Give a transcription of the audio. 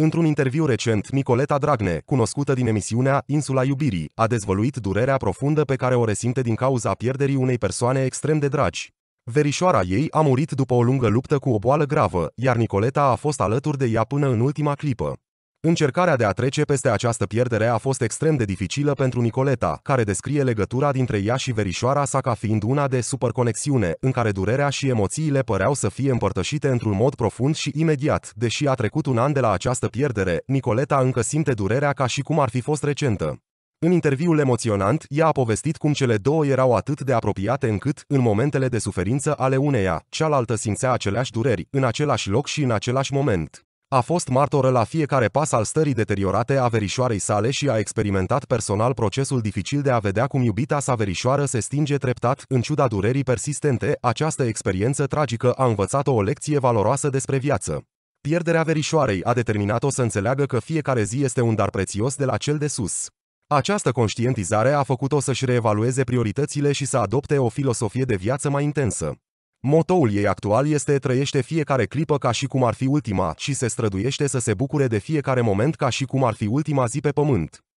Într-un interviu recent, Nicoleta Dragne, cunoscută din emisiunea Insula Iubirii, a dezvăluit durerea profundă pe care o resimte din cauza pierderii unei persoane extrem de dragi. Verișoara ei a murit după o lungă luptă cu o boală gravă, iar Nicoleta a fost alături de ea până în ultima clipă. Încercarea de a trece peste această pierdere a fost extrem de dificilă pentru Nicoleta, care descrie legătura dintre ea și verișoara sa ca fiind una de superconexiune, în care durerea și emoțiile păreau să fie împărtășite într-un mod profund și imediat. Deși a trecut un an de la această pierdere, Nicoleta încă simte durerea ca și cum ar fi fost recentă. În interviul emoționant, ea a povestit cum cele două erau atât de apropiate încât, în momentele de suferință ale uneia, cealaltă simțea aceleași dureri, în același loc și în același moment. A fost martoră la fiecare pas al stării deteriorate a verișoarei sale și a experimentat personal procesul dificil de a vedea cum iubita sa verișoară se stinge treptat, în ciuda durerii persistente, această experiență tragică a învățat-o o lecție valoroasă despre viață. Pierderea verișoarei a determinat-o să înțeleagă că fiecare zi este un dar prețios de la cel de sus. Această conștientizare a făcut-o să-și reevalueze prioritățile și să adopte o filosofie de viață mai intensă. Motoul ei actual este trăiește fiecare clipă ca și cum ar fi ultima și se străduiește să se bucure de fiecare moment ca și cum ar fi ultima zi pe pământ.